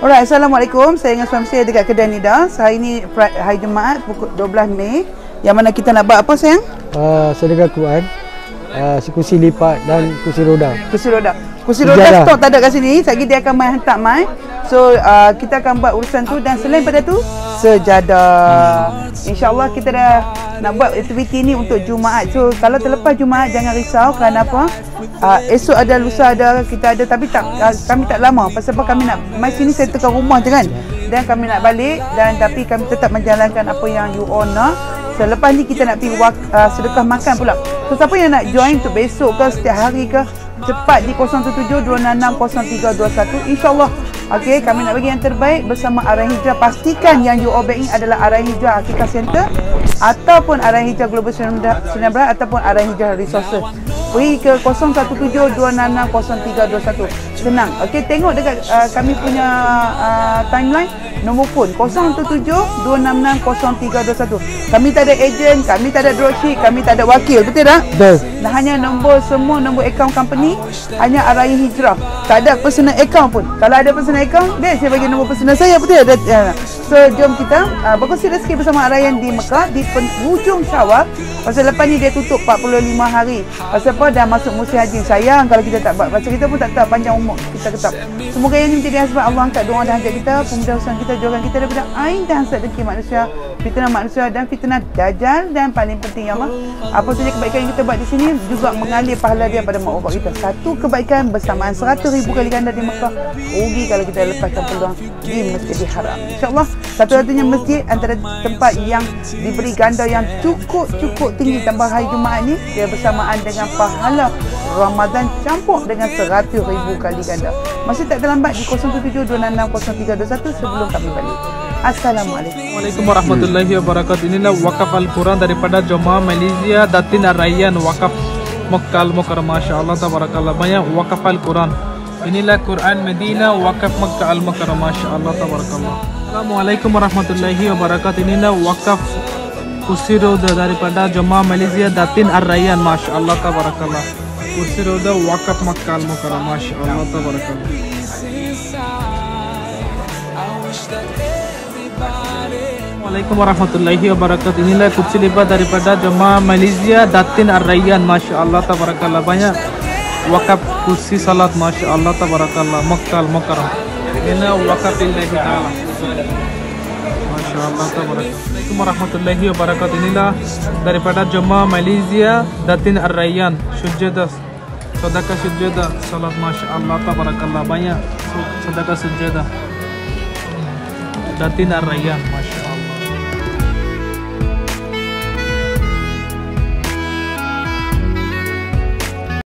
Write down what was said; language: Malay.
Alright, Assalamualaikum. Saya dengan suami saya dekat kedai Nida. Hari ni Fri- hari Jumaat pukul 12 Mei. Yang mana kita nak buat apa sayang? uh, sedekah Quran, uh, kursi lipat dan kursi roda. Kursi roda. Kursi roda Sejarah. stok tak ada kat sini. Sekejap dia akan mai hantar mai. So uh, kita akan buat urusan tu dan selain pada tu sejadah. InsyaAllah kita dah nak buat aktiviti ni untuk Jumaat. So kalau terlepas Jumaat jangan risau kerana apa? Uh, esok ada lusa ada kita ada tapi tak uh, kami tak lama pasal apa kami nak mai sini saya tekan rumah je kan. Dan kami nak balik dan tapi kami tetap menjalankan apa yang you all nak. Selepas ni kita nak pergi wak, uh, sedekah makan pula. So siapa yang nak join untuk besok ke setiap hari ke cepat di 017-266-0321 InsyaAllah Okey, kami nak bagi yang terbaik bersama Arah Hijrah. Pastikan yang you all back in adalah Arah Hijrah Akikah Center ataupun Arah Hijrah Global Bhd ataupun Arah Hijrah Resources. Pergi ke 017-266-0321. Senang. Okey, tengok dekat uh, kami punya uh, timeline nombor phone 017-266-0321. Kami tak ada ejen, kami tak ada dropship, kami tak ada wakil. Betul tak? Betul. Nah, hanya nombor semua nombor akaun company hanya Arahi Hijrah. Tak ada personal account pun. Kalau ada personal account, dia saya bagi nombor personal saya betul tak? Ya. So jom kita uh, berkongsi rezeki bersama Arayan di Mekah di penghujung Syawal. Pasal lepas ni dia tutup 45 hari. Pasal apa dah masuk musim haji. Sayang kalau kita tak buat. Pasal kita pun tak tahu panjang umur kita tetap. Semoga yang ini menjadi sebab Allah angkat doa dan hajat kita, pemuda usaha kita, jauhkan kita daripada ain dan dengki manusia, fitnah manusia dan fitnah dajjal dan paling penting ya Allah. Apa saja kebaikan yang kita buat di sini juga mengalir pahala dia pada mak bapak kita. Satu kebaikan bersamaan 100 ribu kali ganda di Mekah. Rugi kalau kita lepaskan peluang di Masjidil Haram. InsyaAllah satu-satunya masjid antara tempat yang diberi ganda yang cukup-cukup tinggi tambah hari Jumaat ni dia bersamaan dengan pahala Ramadan campur dengan 100 ribu kali ganda. Masih tak terlambat di 07726600321 sebelum kami balik. Assalamualaikum. Assalamualaikum warahmatullahi wabarakatuh. Inilah wakaf Al-Quran daripada Jemaah Malaysia Datin Rayyan Wakaf Mekkah Al-Mukarramah. Masya Allah tabarakallah. Banyak wakaf Al-Quran. Inilah Quran Medina Wakaf Mekkah Al-Mukarramah. Masya Allah tabarakallah. Assalamualaikum warahmatullahi wabarakatuh. Inilah wakaf kursi roda daripada Jemaah Malaysia Datin Ar-Rayyan. Masya Allah tabarakallah. Kursi roda wakaf Mekkah Al-Mukarramah. Masya Allah tabarakallah. Assalamualaikum warahmatullahi wabarakatuh. Inilah kursi lipat daripada jemaah Malaysia Datin Ar-Rayyan. Masya Allah tabarakallah. Banyak wakaf kursi salat. Masya Allah tabarakallah. Makkah Mukarram. Inilah wakaf lillahi ta'ala. Masya. Assalamualaikum warahmatullahi wabarakatuh. Inilah daripada jemaah Malaysia Datin Ar-Rayyan. Sujadah. Sedekah sujadah. Salat Masya Allah tabarakallah. Banyak sedekah sujadah. Datin Ar-Rayyan.